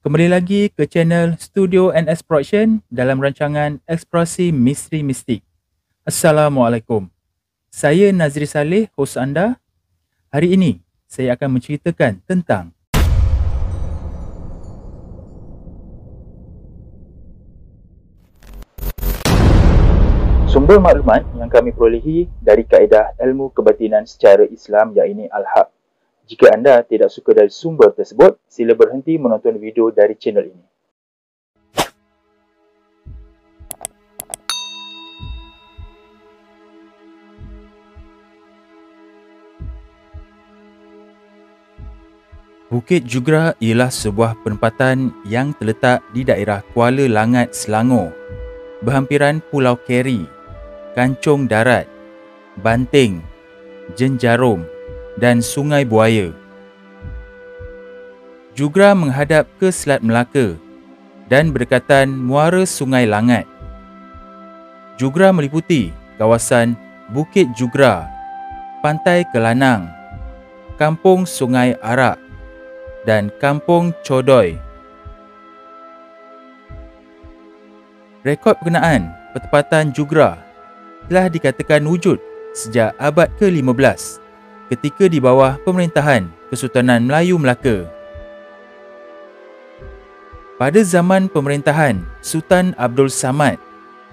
Kembali lagi ke channel Studio NS Production dalam rancangan Eksplorasi Misteri Mistik. Assalamualaikum. Saya Nazri Saleh, hos anda. Hari ini, saya akan menceritakan tentang Sumber maklumat yang kami perolehi dari kaedah ilmu kebatinan secara Islam iaitu Al-Haq jika anda tidak suka dari sumber tersebut, sila berhenti menonton video dari channel ini. Bukit Jugra ialah sebuah penempatan yang terletak di daerah Kuala Langat, Selangor, berhampiran Pulau Keri, Kancung Darat, Banting, Jenjarum, dan Sungai Buaya. Jugra menghadap ke Selat Melaka dan berdekatan muara Sungai Langat. Jugra meliputi kawasan Bukit Jugra, Pantai Kelanang, Kampung Sungai Arak dan Kampung Codoy. Rekod berkenaan pertempatan Jugra telah dikatakan wujud sejak abad ke-15 ketika di bawah pemerintahan Kesultanan Melayu Melaka. Pada zaman pemerintahan Sultan Abdul Samad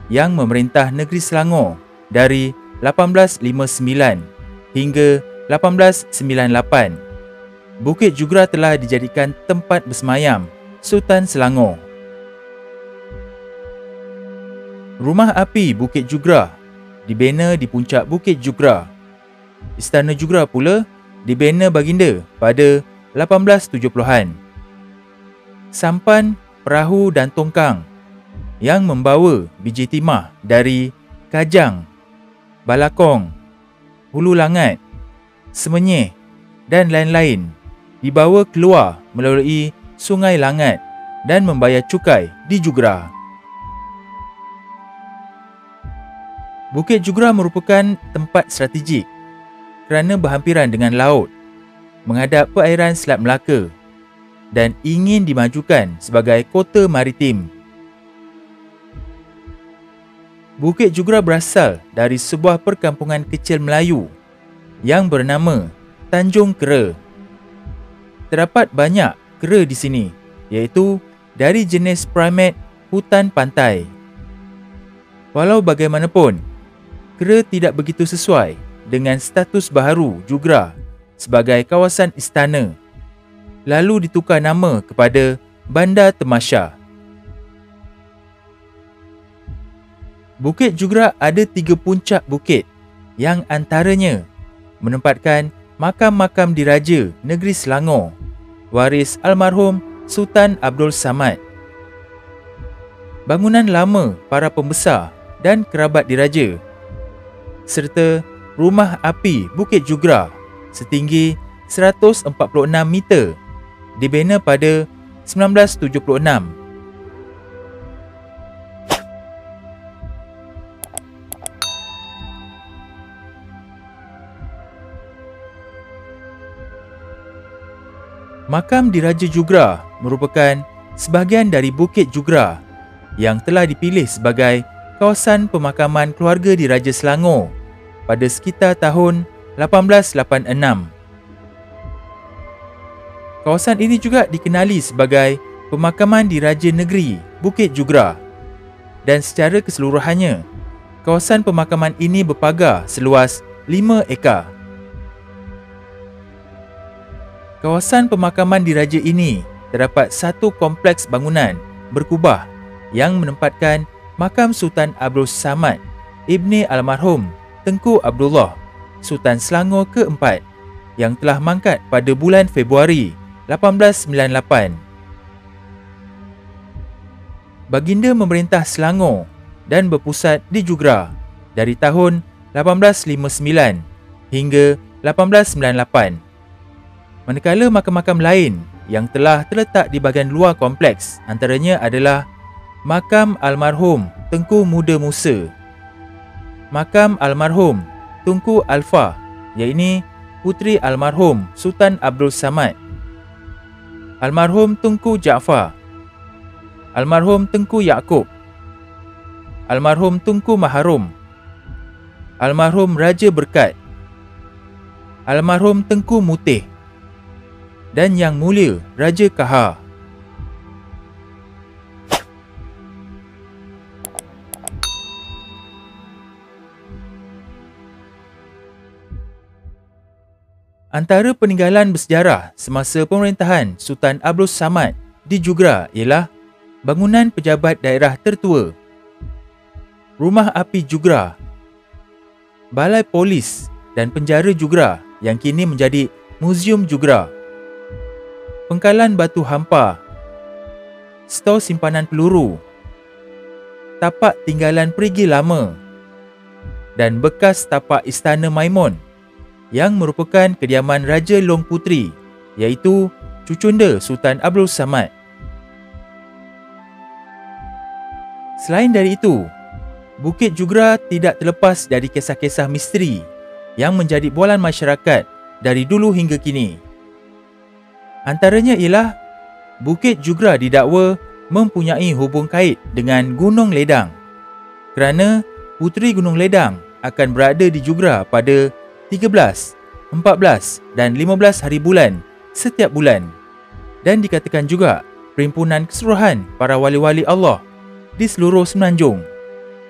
yang memerintah negeri Selangor dari 1859 hingga 1898, Bukit Jugra telah dijadikan tempat bersemayam Sultan Selangor. Rumah api Bukit Jugra dibina di puncak Bukit Jugra Istana Jugra pula dibina baginda pada 1870-an. Sampan, perahu dan tongkang yang membawa biji timah dari Kajang, Balakong, Hulu Langat, Semenyih dan lain-lain dibawa keluar melalui Sungai Langat dan membayar cukai di Jugra. Bukit Jugra merupakan tempat strategik kerana berhampiran dengan laut menghadap perairan Selat Melaka dan ingin dimajukan sebagai kota maritim. Bukit Jugra berasal dari sebuah perkampungan kecil Melayu yang bernama Tanjung Kera. Terdapat banyak kera di sini iaitu dari jenis primate hutan pantai. Walau bagaimanapun, kera tidak begitu sesuai dengan status baharu Jugra sebagai kawasan istana lalu ditukar nama kepada Bandar Temasha. Bukit Jugra ada tiga puncak bukit yang antaranya menempatkan makam-makam diraja negeri Selangor waris almarhum Sultan Abdul Samad. Bangunan lama para pembesar dan kerabat diraja serta rumah api Bukit Jugra setinggi 146 meter dibina pada 1976. Makam Diraja Jugra merupakan sebahagian dari Bukit Jugra yang telah dipilih sebagai kawasan pemakaman keluarga Diraja Selangor pada sekitar tahun 1886. Kawasan ini juga dikenali sebagai pemakaman diraja negeri Bukit Jugra dan secara keseluruhannya, kawasan pemakaman ini berpagar seluas 5 ekar. Kawasan pemakaman diraja ini terdapat satu kompleks bangunan berkubah yang menempatkan makam Sultan Abdul Samad Ibni Almarhum Tengku Abdullah, Sultan Selangor keempat yang telah mangkat pada bulan Februari 1898. Baginda memerintah Selangor dan berpusat di Jugra dari tahun 1859 hingga 1898. Manakala makam-makam lain yang telah terletak di bahagian luar kompleks antaranya adalah makam almarhum Tengku Muda Musa makam almarhum Tunku Alfa iaitu puteri almarhum Sultan Abdul Samad. Almarhum Tunku Jaafar Almarhum Tengku Yaakob Almarhum Tunku Maharum Almarhum Raja Berkat. Almarhum Tengku Mutih. Dan Yang Mulia Raja Kahar Antara peninggalan bersejarah semasa pemerintahan Sultan Abdul Samad di Jugra ialah bangunan pejabat daerah tertua, rumah api Jugra, balai polis dan penjara Jugra yang kini menjadi Muzium Jugra, pengkalan batu hampa, stor simpanan peluru, tapak tinggalan perigi lama dan bekas tapak istana Maimun yang merupakan kediaman Raja Long Putri iaitu Cucunda Sultan Abdul Samad. Selain dari itu, Bukit Jugra tidak terlepas dari kisah-kisah misteri yang menjadi bualan masyarakat dari dulu hingga kini. Antaranya ialah Bukit Jugra didakwa mempunyai hubung kait dengan Gunung Ledang kerana Puteri Gunung Ledang akan berada di Jugra pada 13, 14 dan 15 hari bulan setiap bulan. Dan dikatakan juga perhimpunan keseluruhan para wali-wali Allah di seluruh semenanjung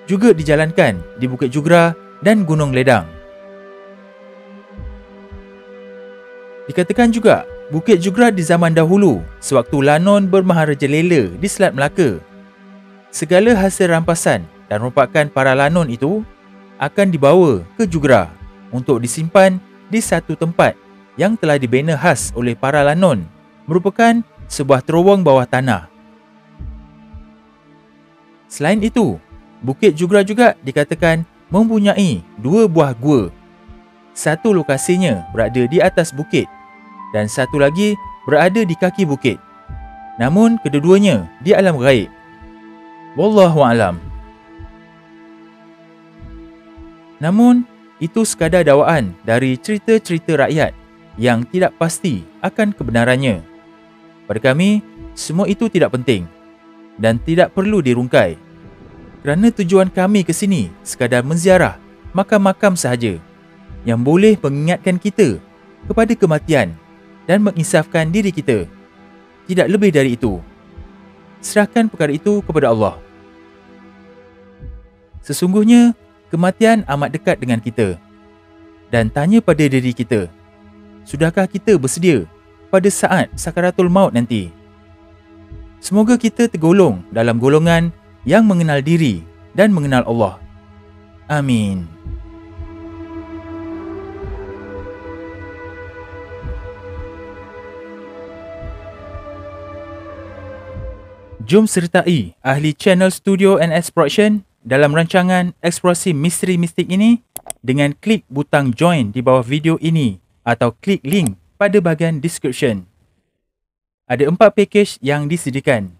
juga dijalankan di Bukit Jugra dan Gunung Ledang. Dikatakan juga Bukit Jugra di zaman dahulu sewaktu Lanon bermaharaja lela di Selat Melaka. Segala hasil rampasan dan rompakan para Lanon itu akan dibawa ke Jugra untuk disimpan di satu tempat yang telah dibina khas oleh para Lanon merupakan sebuah terowong bawah tanah. Selain itu, Bukit Jugra juga dikatakan mempunyai dua buah gua. Satu lokasinya berada di atas bukit dan satu lagi berada di kaki bukit. Namun kedua-duanya di alam gaib. Wallahu alam. Namun itu sekadar dakwaan dari cerita-cerita rakyat yang tidak pasti akan kebenarannya. Pada kami, semua itu tidak penting dan tidak perlu dirungkai. Kerana tujuan kami ke sini sekadar menziarah makam-makam sahaja yang boleh mengingatkan kita kepada kematian dan menginsafkan diri kita. Tidak lebih dari itu. Serahkan perkara itu kepada Allah. Sesungguhnya, kematian amat dekat dengan kita. Dan tanya pada diri kita, sudahkah kita bersedia pada saat sakaratul maut nanti? Semoga kita tergolong dalam golongan yang mengenal diri dan mengenal Allah. Amin. Jom sertai ahli channel Studio NS Production dalam rancangan eksplorasi misteri mistik ini dengan klik butang join di bawah video ini atau klik link pada bahagian description. Ada empat package yang disediakan.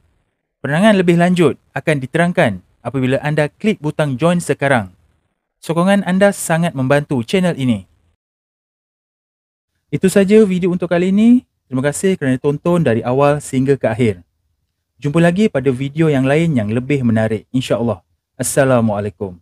Penerangan lebih lanjut akan diterangkan apabila anda klik butang join sekarang. Sokongan anda sangat membantu channel ini. Itu saja video untuk kali ini. Terima kasih kerana tonton dari awal sehingga ke akhir. Jumpa lagi pada video yang lain yang lebih menarik insya-Allah. Assalamualaikum.